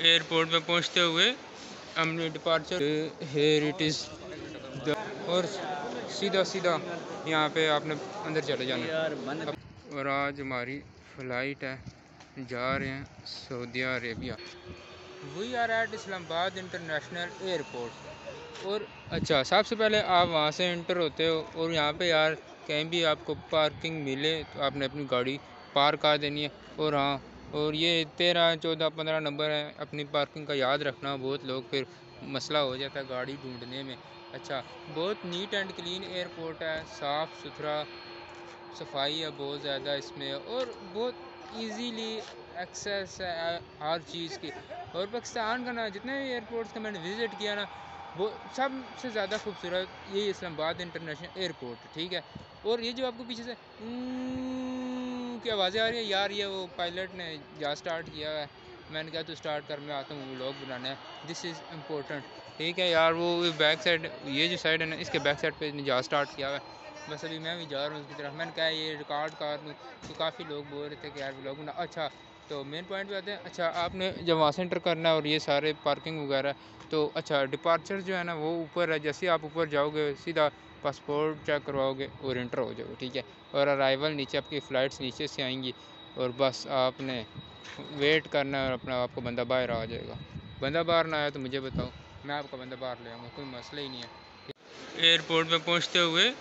Airport पे पहुँचते हुए हमने डिपार्चर हेयर इट इज़ और सीधा सीधा यहाँ पे आपने अंदर चले जाना। और आज हमारी फ़्लाइट है, जा रहे हैं Saudi Arabia we are at Islamabad international airport और अच्छा सबसे पहले आप वहाँ से इंटर होते हो और यहाँ पे यार कहीं भी आपको पार्किंग मिले तो आपने अपनी गाड़ी पार कर देनी है। और हाँ और ये तेरह, चौदह, पंद्रह नंबर है। अपनी पार्किंग का याद रखना बहुत लोग, फिर मसला हो जाता है गाड़ी ढूँढने में। अच्छा बहुत नीट एंड क्लीन एयरपोर्ट है। साफ़ सुथरा, सफ़ाई है बहुत ज़्यादा इसमें और बहुत इजीली एक्सेस है हर चीज़ की। और पाकिस्तान का ना, जितने भी एयरपोर्ट्स का मैंने विज़िट किया ना, वो सबसे ज़्यादा खूबसूरत यही इस्लामाबाद इंटरनेशनल एयरपोर्ट ठीक है? और ये जो आपको पीछे से की आवाज़ें आ रही है। यार, ये वो पायलट ने जहाँ स्टार्ट किया है। मैंने कहा तो स्टार्ट कर, मैं आता हूँ व्लॉग बनाने। दिस इज़ इम्पोर्टेंट ठीक है यार, वो बैक साइड ये जो साइड है ना, इसके बैक साइड पे जहाँ स्टार्ट किया है। बस अभी मैं भी जा रहा हूँ उसकी तरफ़। मैंने कहा, ये रिकॉर्ड कर लूँ। तो काफ़ी लोग बोल रहे थे कि यार ब्लॉग बना अच्छा तो मेन पॉइंट पे आते हैं। अच्छा आपने जब वहाँ से इंटर करना है और ये सारे पार्किंग वगैरह तो अच्छा डिपार्चर जो है ना, वो ऊपर है। जैसे आप ऊपर जाओगे, सीधा पासपोर्ट चेक करवाओगे और इंटर हो जाओगे, ठीक है? और अराइवल नीचे, आपकी फ़्लाइट्स नीचे से आएँगी और बस आपने वेट करना है और अपना आपको बंदा बाहर आ जाएगा। बंदा बाहर ना आया तो मुझे बताओ, मैं आपका बंदा बाहर ले आऊँगा, कोई मसला ही नहीं है। एयरपोर्ट पर पहुँचते हुए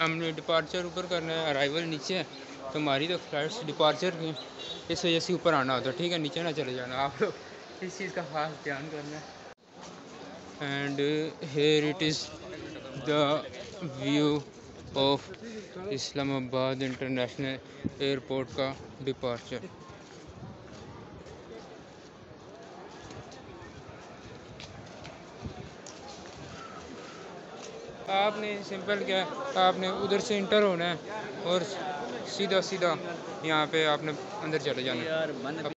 हमने डिपार्चर ऊपर करना है अराइवल नीचे है। तो हमारी तो फ़्लाइट्स डिपार्चर की इस वजह से ऊपर आना होता है ठीक है? नीचे ना चले जाना आप लोग। इस चीज़ का ख़ास ध्यान करना and here it is the view of Islamabad international airport का डिपार्चर आपने सिंपल क्या आपने उधर से इंटर होना है और सीधा सीधा यहाँ पे आपने अंदर चले जाना